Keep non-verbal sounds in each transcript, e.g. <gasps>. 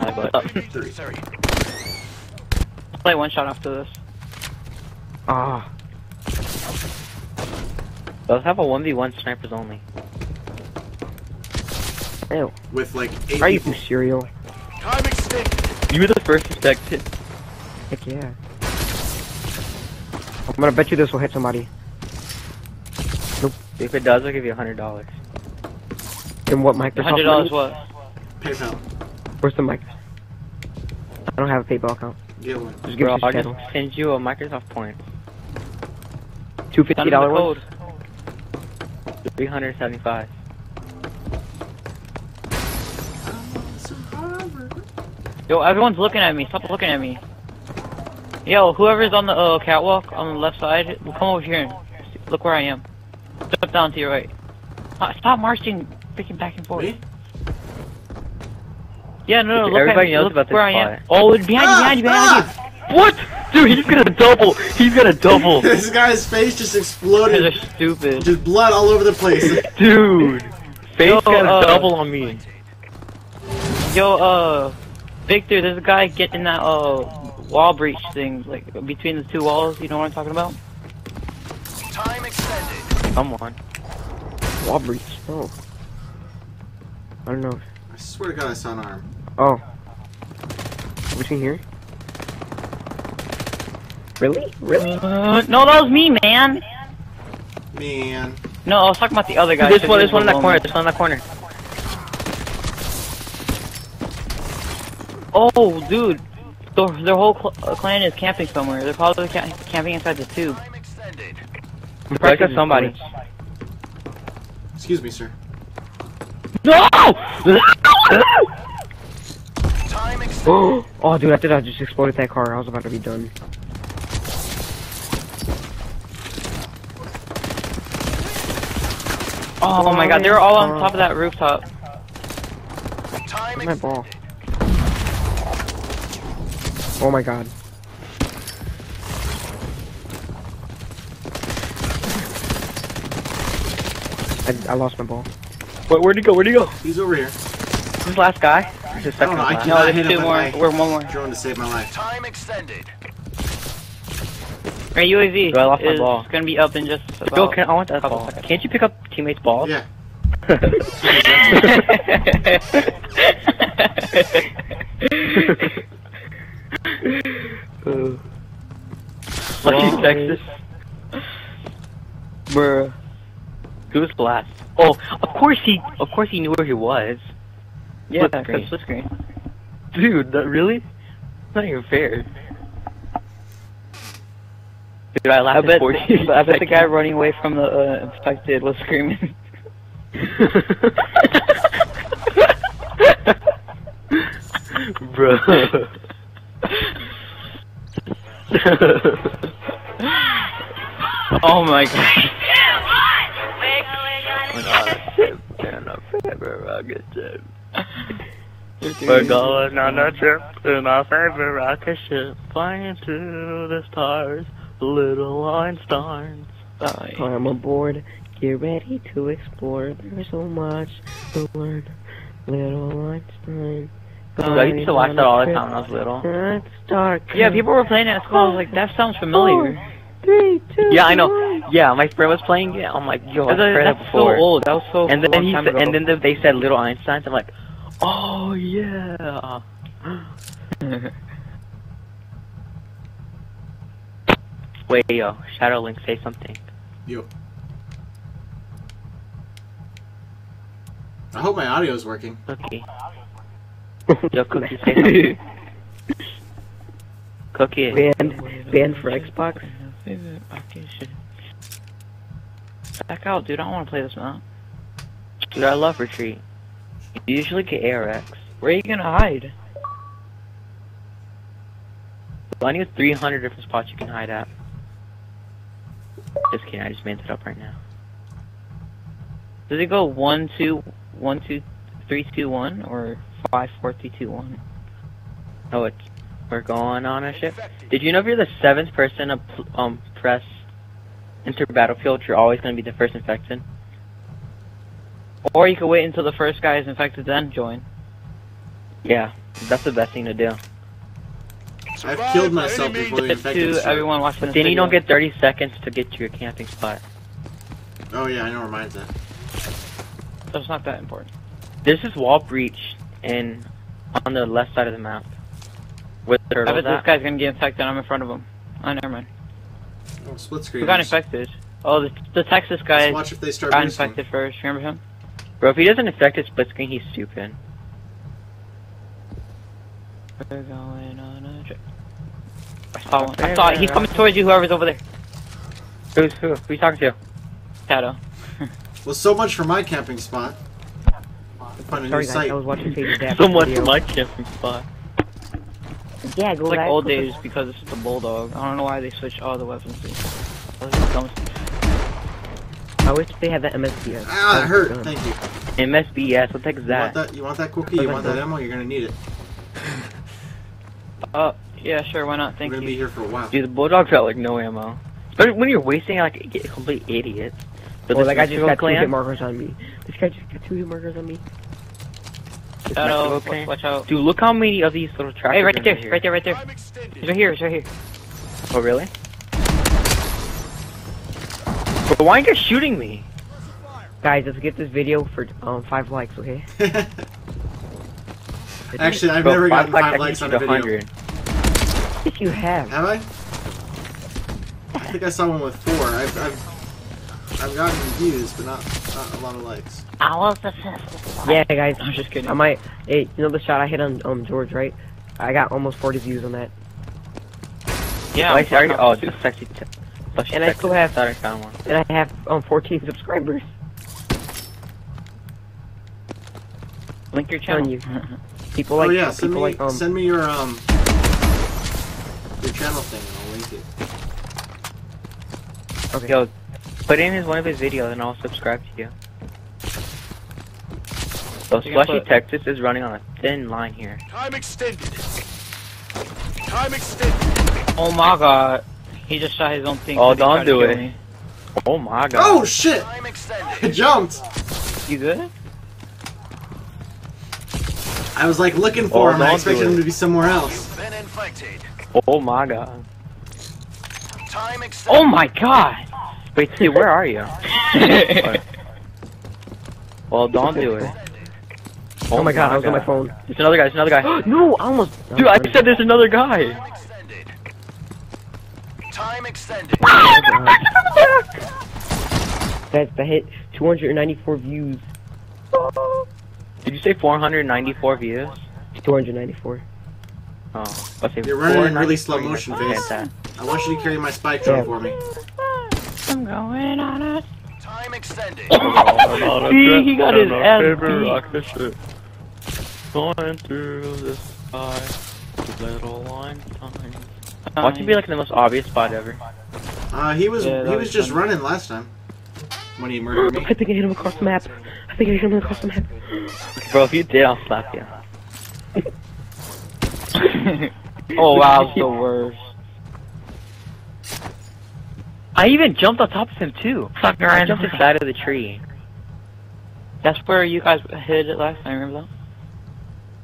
my butt. Three. Play one shot after this. Ah, Let's have a 1v1 snipers only. ew. With like eight Are you people. cereal? Time extended. You were the first suspected. Heck yeah. I'm gonna bet you this will hit somebody. Nope. If it does, I'll give you a hundred dollars. And what Microsoft Hundred dollars what? PayPal. Where's the mic? I don't have a PayPal account. Get one. Just give Bro, us I'll just channel. send you a Microsoft point. Two Send fifty him the dollar ones. Three hundred seventy-five. Yo, everyone's looking at me. Stop looking at me. Yo, whoever's on the uh, catwalk on the left side, come over here and look where I am. Step down to your right. Stop marching, freaking back and forth. Me? Yeah, no, no, Dude, look at everybody me. knows look about this where I am. Oh, it's behind you, behind you, behind you. What? Dude, he's gonna double. He's gonna double. <laughs> this guy's face just They're stupid. Just blood all over the place. <laughs> Dude, face Yo, got uh, double on me. Yo, uh, Victor, there's a guy getting that uh wall breach thing, like between the two walls. You know what I'm talking about? Time extended. Come on. Wall breach. Oh. I don't know. I swear to God, I saw an arm. Oh. Between here? Really? Really? Uh, no, that was me, man. Man. No, I was talking about the other guy. This one, this one in that corner. This one in that corner. Oh, dude. Their, their whole cl uh, clan is camping somewhere. They're probably ca camping inside the tube. Time extended. I'm pressing somebody. Excuse me, sir. No! <laughs> Time <gasps> extended. oh, dude, I thought I just exploded that car. I was about to be done. Oh my god, they're all on top of that rooftop. Where's my ball? Oh my god. I, I lost my ball. Wait, where'd he go? Where'd he go? He's over here. This last guy? This is I don't second know, I last. No, there's hit two him with more. We're one more. Drone to save my life. Time extended. Our UAV Bro, I lost my is ball. gonna be up in just about. Bill, can, I want that ball. seconds. Can't you pick up teammates' balls? Yeah. Uh, <laughs> Lucky Texas. Bruh. Who's last? Oh, of course he, of course he knew where he was. Yeah, Split screen. because split screen. Dude, that really? It's not even fair. Dude, I I laughed bet, at 40 I bet the guy running away from the uh, infected was screaming. <laughs> Bro. <laughs> oh my god. We're going on a trip in our favorite rocket ship, flying to the stars, little Einsteins. Bye. I'm aboard. Get ready to explore. There's so much to learn. Little Einstein. I used to watch that all the time when I was little. It's dark. Yeah, people were playing it at school. I was like, that sounds familiar. Three, two, Yeah, I know. one. Yeah, my friend was playing it. I'm like, yo, I've That's, heard that that's so old. That was so And long then he time said, ago. and then they said little Einsteins. I'm like, oh yeah. <laughs> Wait, yo, Shadow Link, say something. Yo. I hope my audio is working. Cookie. Yo, Cookie, say something. <laughs> Cookie. Banned, banned for Xbox. Back out, dude. I don't want to play this map. Dude, I love Retreat. You usually get ARX. Where are you gonna hide? I need 300 different spots you can hide at. Just kidding, I just made it up right now. Does it go one, two, one, two, three, two, one, or five, four, three, two, one? Oh, it's we're going on a ship. Did you know if you're the seventh person to um press enter battlefield, you're always gonna be the first infected? Or you could wait until the first guy is infected, then join. Yeah, That's the best thing to do. I've killed myself before the infected To everyone watching But this then you don't get 30 seconds to get to your camping spot. Oh yeah, I know where mine's at. So it's not that important. This is wall breach and on the left side of the map. Where the I turtle's bet this guy's gonna get infected. I'm in front of him. Oh, never mind. Oh, split screen. Who got infected? Oh, the, the Texas let's guy watch if they start got infected first. Remember him? Bro, if he doesn't affect his split screen, he's stupid. We're going on a trip. I saw one. I saw it. He's coming towards you. Whoever's over there. Who's who? Who you talking to? Shadow. <laughs> Well, so much for my camping spot. Find a Sorry new guys, site. I was watching Fade's <laughs> dad. So much video. my camping spot. Yeah, It's go like back. old days back. because it's the bulldog. I don't know why they switched all the weapons. To Those are dumb- I wish they had the MSBS. Ah, that hurt. Gun. Thank you. MSBS, what the heck is You want that? that? You want that cookie? You want that ammo? You're gonna need it. Uh, yeah, sure. Why not? Thank We're Thank gonna be here for a while. Dude, the Bulldogs got like no ammo. But when you're wasting like a complete idiot. But Oh, this that guy just Mexico got two hit markers on me. This guy just got two hit markers on me. Oh, okay. Watch out. Dude, look how many of these little trackers Hey, right there, right there, right there. Time. He's right here. He's right here. Oh, really? But why aren't you shooting me? Guys, let's get this video for um five likes, okay? <laughs> Actually, I've Bro, never gotten likes, I five can likes on you a to video. 100. Yes, you have. Have I? I think I saw one with four. I've, I've, I've gotten views, but not, not a lot of likes. I was the fifth. Yeah, guys. I'm just kidding. I might. Hey, you know the shot I hit on um George, right? I got almost 40 views on that. yeah, Oh, I I'm see, I already- fucking- oh, it's a sexy. T- sexy And I still have- thought I found one. And I have um 14 subscribers. link your channel. you. People like oh yeah, send people me, like um send me your um, your channel thing, and I'll link it. okay. Yo, put in his one of his videos and I'll subscribe to you. So You Slushy put- Texas is running on a thin line here. Time extended. Time extended. oh my god. He just shot his own thing. Oh, 'cause he don't do it. me. Oh my god. Oh shit! Time I jumped. You good? I was like looking for Oh, him. I expected him to be somewhere else. You've been infected. Oh my god. Oh my god. Wait, see, where are you? <laughs> Well, don't do it. Oh my god, I was on my oh phone. There's another guy, there's another guy. <gasps> no, I almost. Dude, I said there's another guy. Time extended. Time extended. That's the hit. 294 views. Did you say 494 views? 294. Oh, let's. You're running in really slow motion, must Face. I want you to carry my spike drone Yeah. for me. I'm going on it. Time extended. <laughs> See, he got his ass beat. Going through the sky, little line signs. Watch it be like the most obvious spot ever. Uh, he was yeah, he was was just funny. running last time when he murdered me. I think I hit him across the map. I think I hit him across the map. Bro, if you did, I'll slap you. <laughs> oh wow, it's the <laughs> worst. I even jumped on top of him too. Fuck I around. jumped inside of the tree. That's where you guys hid it last time. Remember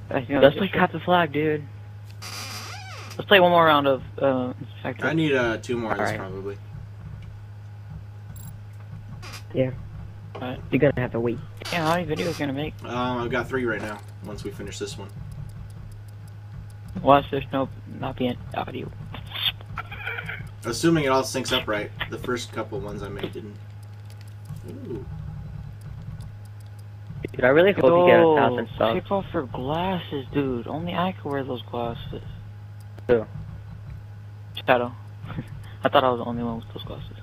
that? I think Let's that play the flag, dude. Let's play one more round of uh, Inspector. I need uh two more of this Alright. probably. You're gonna have to wait. Yeah, how many videos gonna make? Um, I've got three right now. Once we finish this one. Watch there's no not being audio. Assuming it all syncs up right. The first couple ones I made didn't. Ooh. Dude, I really hope you get a thousand subs. Take off your glasses, dude. Only I can wear those glasses. Who? Shadow. <laughs> I thought I was the only one with those glasses.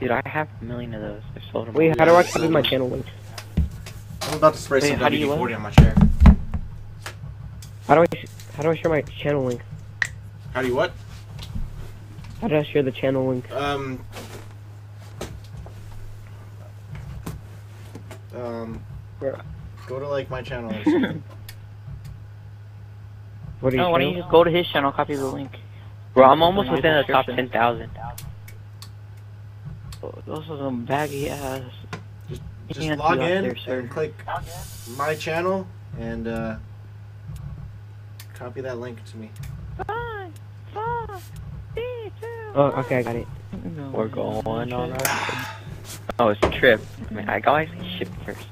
Dude, I have a million of those. I sold them. Wait, how do I copy my channel link? I'm about to spray Wait, some how do you WD-40 on my chair. How do I sh- how do I share my channel link? How do you what? How do I share the channel link? Um. Um. Go to like my channel or <laughs> something. What are you? No, why don't you just go to his channel, copy the link? Bro, I'm almost within the top 10,000. Oh, Those are some baggy ass. Just You can't log in there, sir. and click my channel and uh, Copy that link to me. Five, four, three, two. Oh, okay, I got it. We're going on <sighs> a Oh, it's a trip. I mean, I gotta say ship first.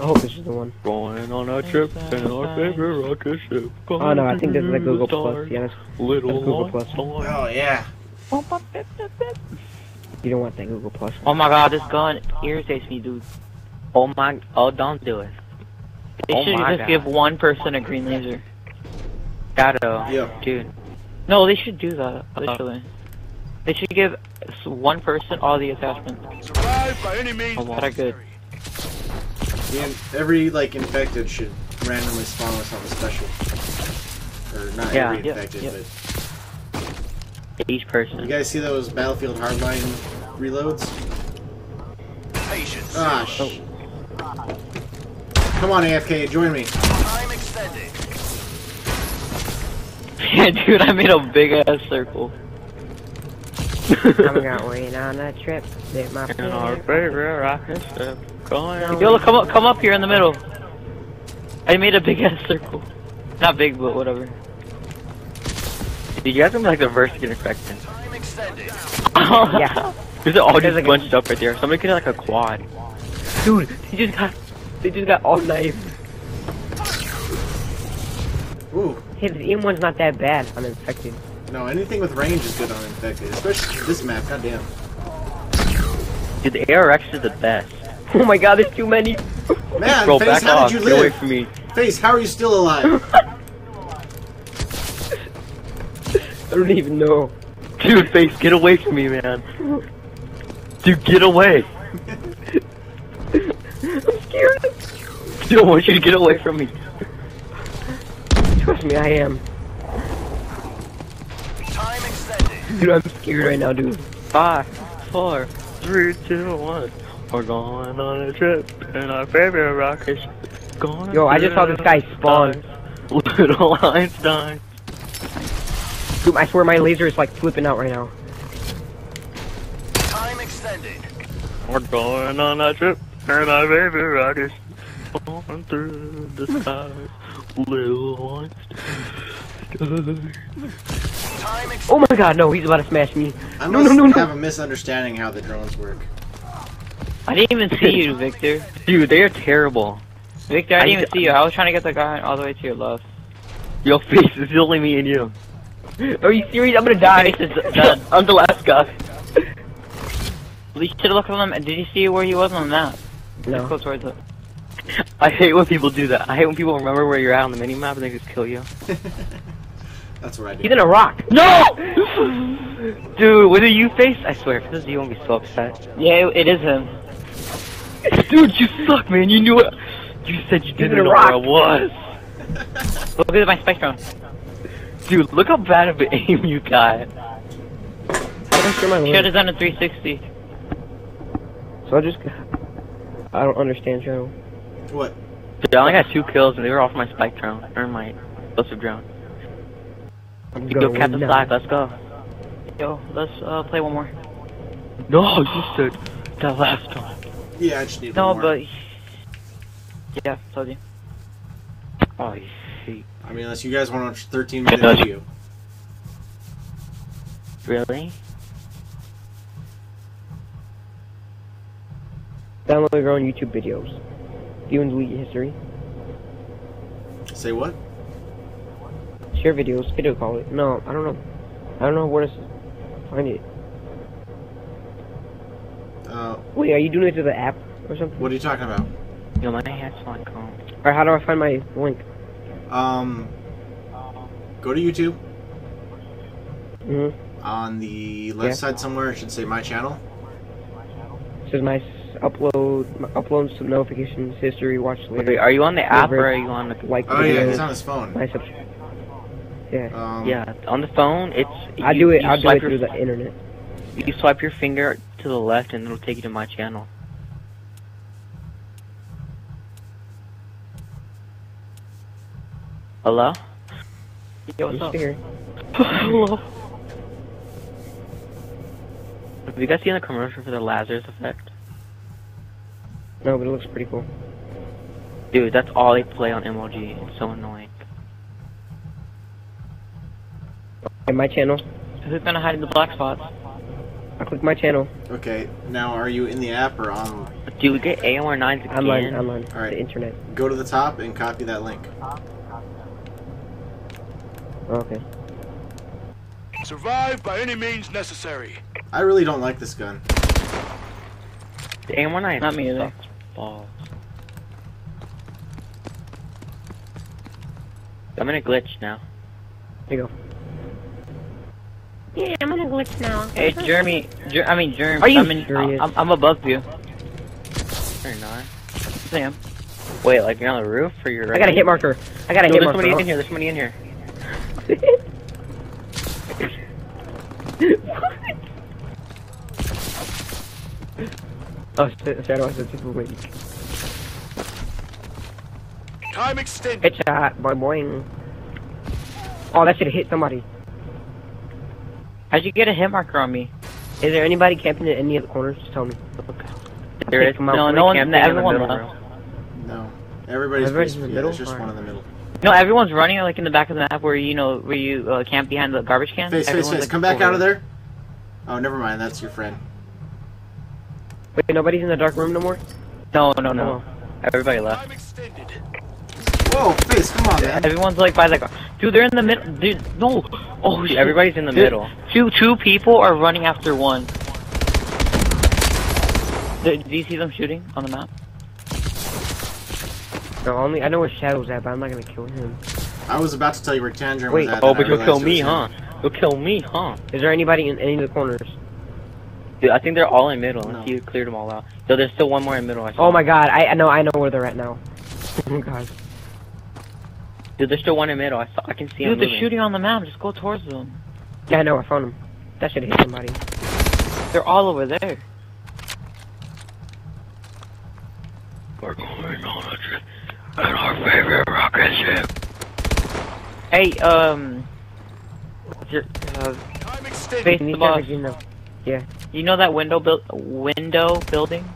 I hope this is the one. Going on a trip in our favorite rocket ship. Oh no, I think this is like Google Plus. Yeah, that's, Little that's Google Plus. stars. Oh yeah. you don't want that Google Plus. Oh my god, this gun irritates me, dude. Oh my, oh don't do it. They Oh should my just give one person a green laser. Shadow. Yeah. Dude. No, they should do that. Literally. They should give one person all the attachments Survive by any means Oh, that are good. Yeah, every like infected should randomly spawn with something special. Or not Yeah. every Yeah, infected, yeah. but Each person. you guys see those Battlefield Hardline reloads? Patience. Ah, sh- Come on, AFK, join me. Time extended. Yeah, <laughs> dude, I made a big ass circle. I'm going on a trip with my In our favorite rocket ship. Going Yo, come up, come up here in the middle. I made a big ass circle. Not big, but whatever. Dude, you guys are like the verse to get infected. Time. <laughs> Yeah. These are all There's just like a- bunched up right there. Somebody get like a quad. Dude, they just got, they just got all knife. Ooh. His aim one's not that bad. I'm infected. No, anything with range is good on infected, especially this map. Goddamn. Dude, the ARX is the best. <laughs> Oh my god, there's too many. Man, Bro, Face, back how off. did you Get away live? from me. Face, how are you still alive? <laughs> I don't even know. Dude, face, get away from me, man. Dude, get away. <laughs> I'm scared. Dude, I want you to get away from me. Trust me, I am. Time extended. Dude, I'm scared right now, dude. Five, four, three, two, one. We're going on a trip in our favorite rocket ship. Going Yo, I just saw this guy spawn. Little <laughs> Einstein. Dude, I swear my laser is like flipping out right now. Time extended. We're going on a trip in our favorite rocket ship. Going through the skies. Little Einstein. Time. Oh my god, no, he's about to smash me. I No, must no, no, no. have a misunderstanding how the drones work. I didn't even see you, Victor. Dude, they are terrible. Victor, I I- didn't even see you. I was trying to get the guy all the way to your left. Yo, face, it's only me and you. Are you serious? I'm gonna die. Face is done. <laughs> I'm the last guy. You should look at him. Did you see where he was on the map? No. Go towards it. I hate when people do that. I hate when people remember where you're at on the minimap and they just kill you. <laughs> That's what I do. He's in a rock. No! <laughs> Dude, was it you face? I swear, if this is you, won't be so upset. Yeah, it, it is him. Dude, you suck, man. You knew it. You said you didn't know rock. where I was. <laughs> Look at my spectrum. Dude, look how bad of an <laughs> aim you got. I'm sure my Should laser. have done a 360. So I just. I don't understand, Joe. What? Dude, I only got two kills and they were off my spike drone. Or my explosive drone. I'm Go going catch flag, let's go. Yo, let's uh, play one more. No, you said that last time. Yeah, I just need No, one more. but yeah, told you. Oh, you shit. I mean, unless you guys want to watch 13 minute Yeah. video. Really? Download your own YouTube videos. View and delete history. Say what? Share videos. Video call it. No, I don't know. I don't know where to find it. Uh, Wait, are you doing it to the app or something? what are you talking about? Yo, my hat's not calm. Or how do I find my link? Um, go to YouTube. Mm-hmm. On the left Yeah. side somewhere, it should say My Channel. says my s- upload, my uploads to notifications, history, watch later, Wait, are you on the app or are you on the... like Oh yeah, videos, he's on his phone. my subs. Yeah, Um, Yeah, on the phone, it's... I you- do it. I do swipe it your- through the internet. You swipe your finger to the left and it'll take you to my channel. Hello? Yo, what's up? <laughs> Hello? Have you guys seen the commercial for the Lazarus effect? No, but it looks pretty cool. Dude, that's all they play on MLG. It's so annoying. Okay, my channel. Who's gonna hide in the black spots? I click my channel. Okay, now are you in the app or on? Do we get AMR 9s again? Online, online. Alright. The internet. Go to the top and copy that link. Okay. Survive by any means necessary. I really don't like this gun. The AMR 9 Not me either. sucks balls. I'm in a glitch now. Here you go. Yeah, I'm gonna glitch now. Hey, Jeremy. Jer- I mean, Jeremy. Are you I'm, in, serious? I'm, I'm above you. Or not. Sam. Wait, like you're on the roof or you're I got a hit marker. I got a No, hit there's somebody in here, there's somebody in here. oh, shit, Shadow has a super weak. Time extended. Headshot, boy, boing. Oh, that should hit somebody. How'd you get a hit marker on me? Is there anybody camping in any of the corners? Just tell me. Okay, There is. No, no one- in the everyone middle left. room. No. Everybody's, Everybody's in the middle? There's just one in the middle. No, everyone's running like in the back of the map where you know where you uh, camp behind the garbage can. Face, face, Everyone's, face. like, Come back over out of there. Oh, never mind. That's your friend. Wait, nobody's in the dark room no more? No, no, no. Everybody left. Time extended. Whoa, face, come on, man. Everyone's like by the gar- dude. They're in the middle. Dude, no. Oh shit. Everybody's in the Dude, middle. Two two people are running after one. Do, do you see them shooting on the map? No, only I know where Shadow's at, but I'm not gonna kill him. I was about to tell you where Tangerine Wait, was at. Oh, but I you'll kill me, huh? him. You'll kill me, huh? Is there anybody in any of the corners? Dude, I think they're all in middle. No. Until you cleared them all out. So there's still one more in middle. I. Oh my god, I, I know I know where they're at now. <laughs> oh my god. Dude, there's still one in middle. I saw. I can see them Dude, they're moving. shooting on the map. Just go towards them. Yeah, I know, I found him. That should hit somebody. They're all over there. We're going on a trip in our favorite rocket ship. Hey, um, what's your, uh, face You the boss. you know. Yeah. You know that window build window building?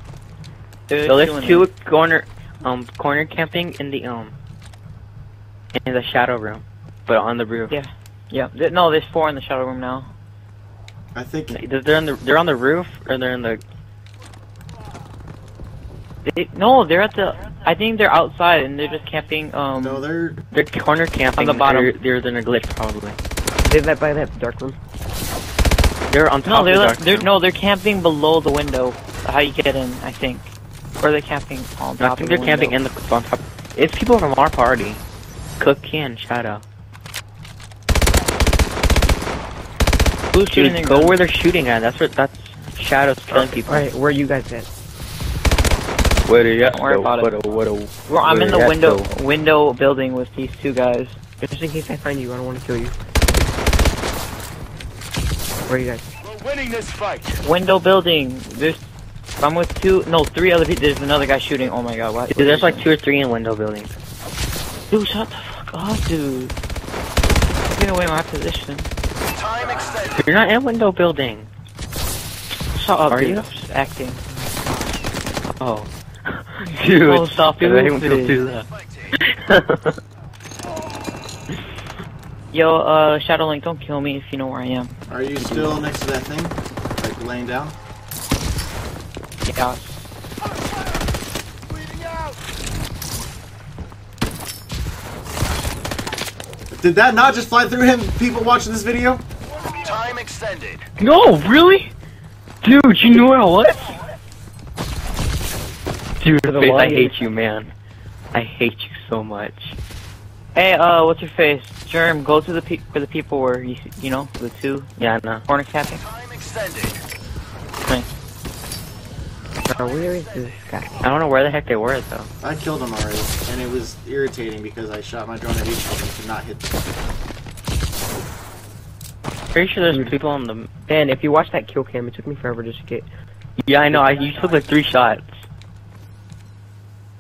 There's So two there's in two corner, um, corner camping in the um, in the shadow room, but on the roof. Yeah. Yeah. Th- No, there's four in the shadow room now. I think. They're on the they're on the roof or they're in the. They, no, they're at the. I think they're outside and they're just camping. Um, No, they're. They're corner camping On the bottom. Or they're in a glitch probably. They're that by that dark room. They're on top no, of they're the like- dark they're room. no, they're camping below the window. How you get in? I think. Or they're camping on No, top I think of they're the camping window. in the on top. It's people from our party. Cookie and Shadow. Who's shooting Dude, go gun? where they're shooting at. That's what that's Shadow's killing people. Alright, where are you guys at? Where are you Don't worry about it. What a, what a, Well, I'm in the window though? window building with these two guys. Just in case I find you, I don't want to kill you. Where are you guys? We're winning this fight. Window building. There's. I'm with two. No, three other people. There's another guy shooting. Oh my god! What? Dude, there's like two or three in window buildings. Dude, shut the fuck up, dude. Taking away my position. Time extended. You're not in window building. Shut up, Are dude. you? I'm just acting. Oh. <laughs> <laughs> Dude. Oh, stop Dude, it. anyone can do that. <laughs> Yo, uh, Shadowlink, don't kill me if you know where I am. Are you still next to that thing? Like laying down? Yeah. Did that not just fly through him? People watching this video? Time extended. no, really? Dude, you knew where I was? Dude, the Faith, I hate you, man. I hate you so much. Hey, uh, what's your face? Germ, go to the pe- where the people were. You, you know, the two Yeah, no. corner camping. Time extended. Bro, where is this guy? I don't know where the heck they were, though. I killed him already, and it was irritating because I shot my drone at each of them to not hit them. Pretty sure there's mm. people on the... Man, if you watch that kill cam, it took me forever just to get. Yeah, I know. I, you took like three shots.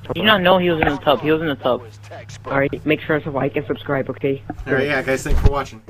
Did you not know he was in the tub? He was in the tub. Alright, make sure to like and subscribe, okay? Alright, yeah, guys, thanks for watching.